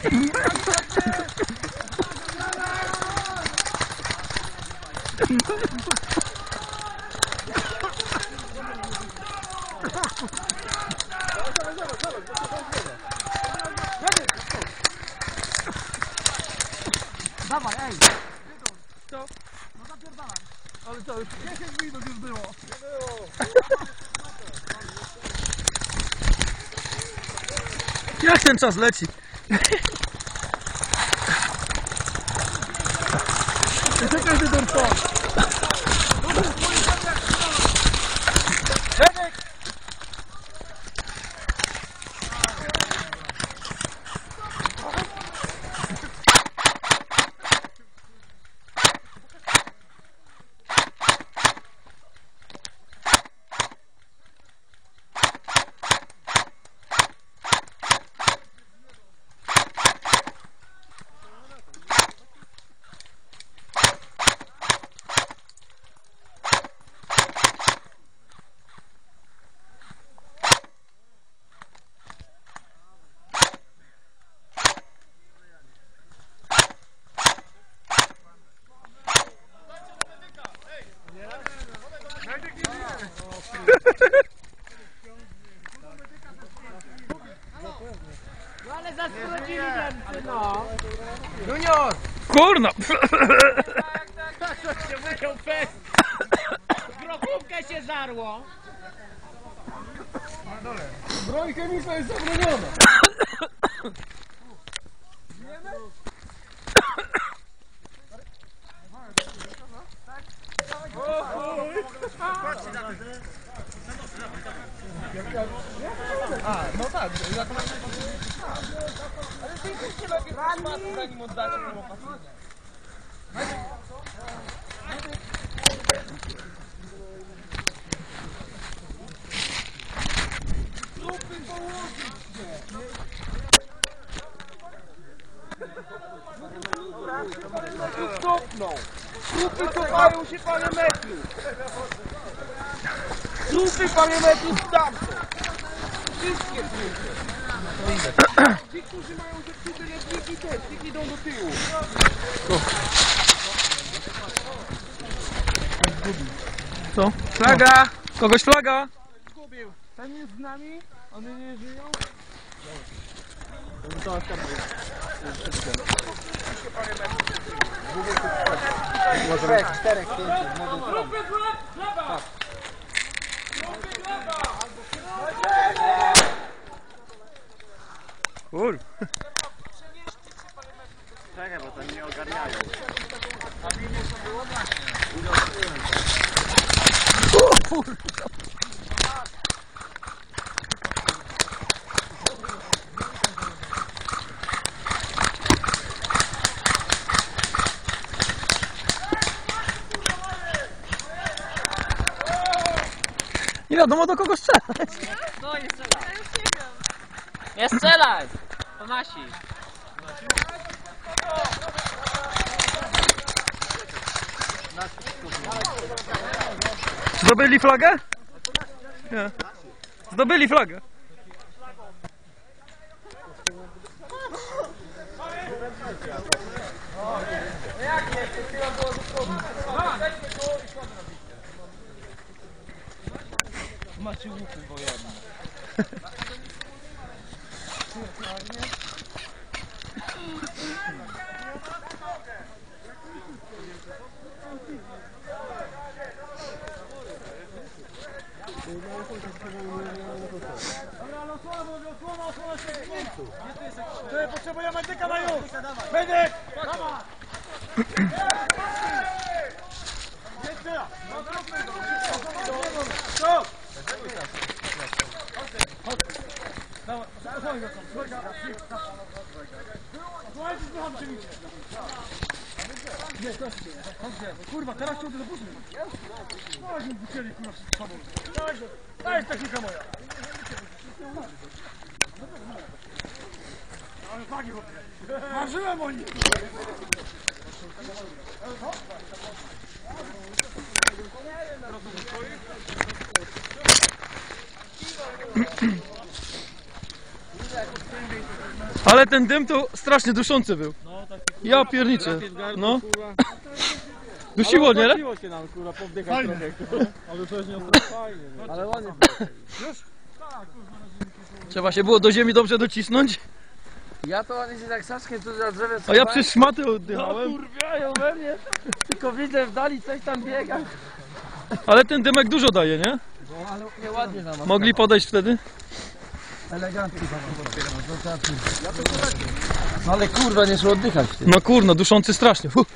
Dawaj, ej! Co? No zapierdalaj. Ale co, już 10 minut już było. jak ten czas leci? Czekaj, ty tam co? No ale zasłodzili Niemcy, no. Junior! Kurna! Tak, to się musiał fest. Grochówkę się żarło. Broń chemiczna jest zabroniona! Tak, ja to Ale ty nie lepiej szmaty, zanim oddacie temu opatrzenia. Stopną! Trupy cofają się parę metrów! Trupy parę metrów! Wszystkie trupy! Ci, którzy mają zepsute lewniki też, niech idą do tyłu. Co? Flaga! Kogoś flaga! Zgubił. Ten jest z nami? One nie żyją? Czterech, czterech, pięciu. Kur... Czekaj, bo to nie ogarniają. Nie wiadomo do kogo strzelać. No nie strzelaj. Nie strzelaj! To nasi. Zdobyli flagę? Nie. Zdobyli flagę. Macie łuky wojenne. Dobra, no no osłona miejscu. Ty, potrzebuję medyka na już. Medyk! Jeszcze raz. No. Stop! Słuchajcie, słucham się nic. Nie, to jest Kurwa, teraz ciągle do burzy. No, już wycięli, kurwa, z sobą. To jest technika moja. Ale wagi. Marzyłem o nich. Ale ten dym to strasznie duszący był. Ja pierniczę. No. Dusiło, nie? Siło się nam kurwa powdychać trochę. Ale to jest nie fajnie. Ale ładnie. Trzeba się było do ziemi dobrze docisnąć. Ja to ładnie się tak saskiem tu za drzewem A ja przez szmaty oddychałem. kurwiają we mnie. Tylko widzę w dali coś tam biega. Ale ten dymek dużo daje, nie? Ale nieładnie nam. Mogli podejść wtedy? Elegancki No ale kurwa nie szło oddychać. Ty. No kurno, duszący strasznie. Fuh.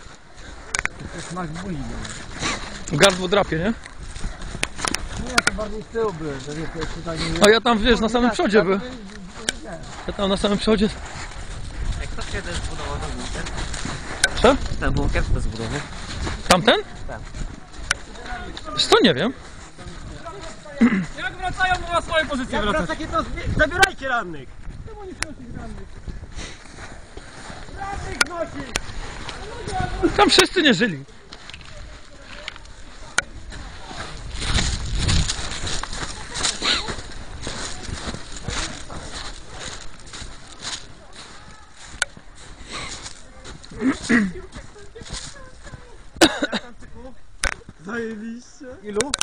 Smak bui. W gardło drapie, nie? Nie, to bardziej z tyłu byłem, że nie pierwszy tak nie A ja tam, wiesz, na samym przodzie był. Ja tam na samym przodzie. Jak kto kiedy zbudował ten bunkier? Co? Ten bunkier kto zbudował? Tamten? Tak. Wiesz Co nie wiem. Jak wracają na swoje pozycje wracać? takie to zabierajcie rannych. Tam wszyscy nie żyli. Zajebiście. Ilu?